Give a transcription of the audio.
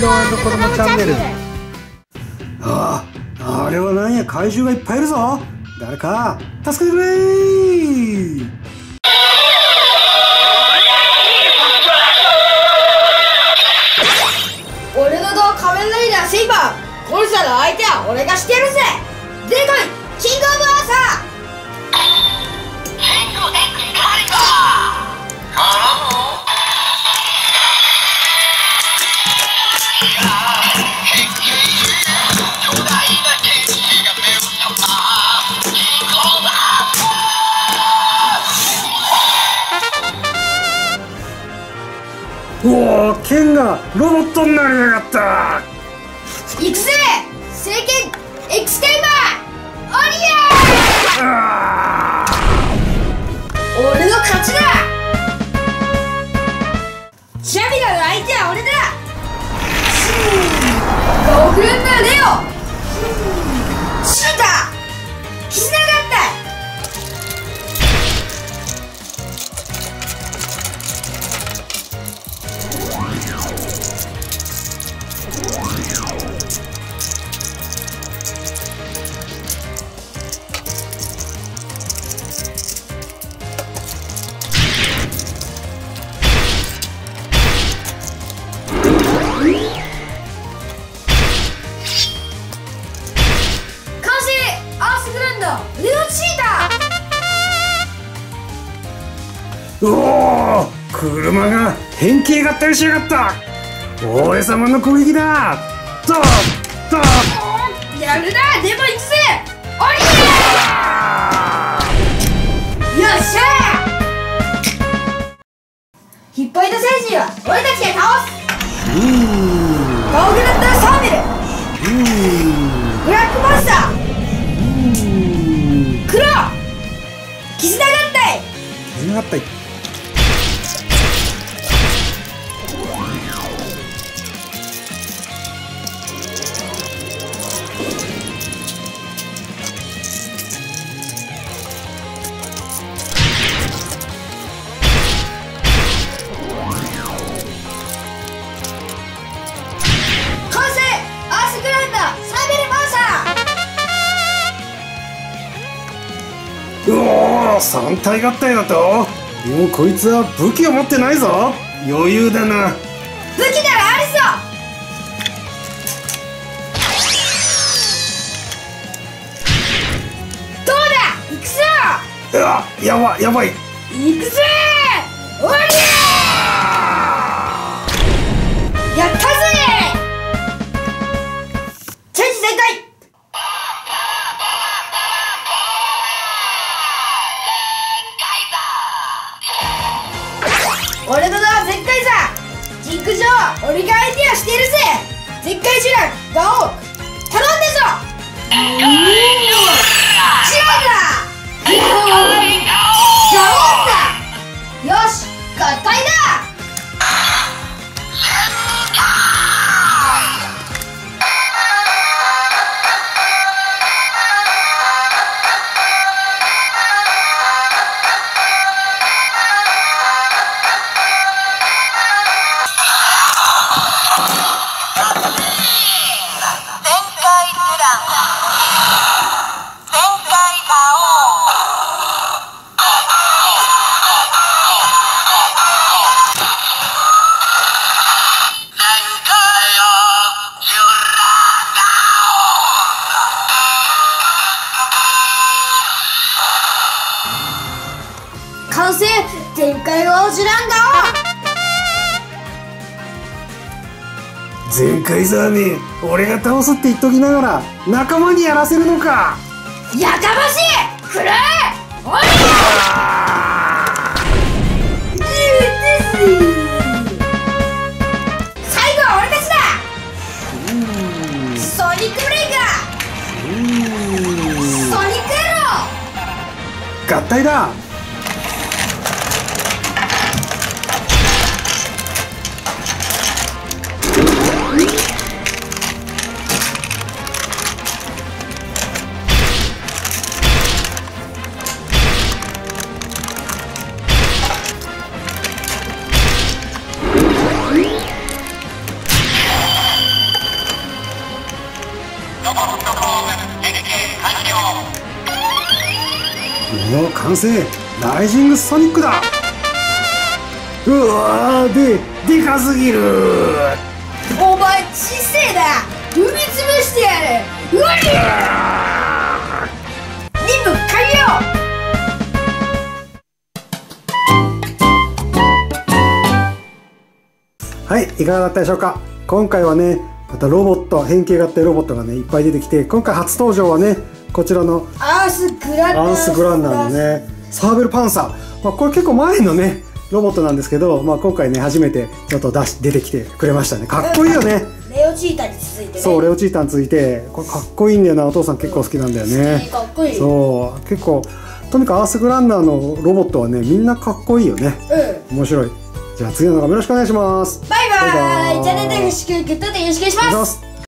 色子供チャンネル。あああれはなんや怪獣がいっぱいいるぞ。誰か助けてくれ。俺の動仮面ライダーセイバー殺したら相手は俺がしてやるぜおお剣がロボットになりやがった。ー行くぜ聖剣エクスケイバーオリアあー。俺の勝ちだ!シャミがの相手は俺だ!ゴフンだレオおお車が変形合体しやがった。俺様の攻撃だ。ドッドッ。やるな。でも行くぜ。おい三体合体だと。もうこいつは武器を持ってないぞ。余裕だな。武器ならあるぞどうだ？行くぞ。うわやばやばい。行くぜ。オリアや。った俺の名は絶海座ジンク上俺が相手をしているぜ。絶海ジュラガオ頼んだぞ。違うんだ完成全開のオジランガ全開ザーメ俺が倒すって言っときながら仲間にやらせるのか。オやかましいくらえオリ最後は俺たちだ。ソニックブレイカー。ソニックエロ合体だ完成ライジングソニックだ。うわーででかすぎる。お前小せえな踏み潰してやる。うわり任務完了。はいいかがだったでしょうか。今回はねまたロボット変形合体ロボットがねいっぱい出てきて今回初登場はねこちらのアースグランアンスグランナーのねサーベルパンサー、まあ、これ結構前のねロボットなんですけど、まあ、今回ね初めてちょっと出し出てきてくれましたね。かっこいいよね。レオチータに続いてね。そうレオチータについて。これかっこいいんだよな。お父さん結構好きなんだよね。かっこいい。そう。結構とにかくアースグランナーのロボットはねみんなかっこいいよね。うん。面白い。じゃあ次の動画もよろしくお願いします。バイバイ。バイバイ。じゃあねよろしくグッドでよろしくお願いします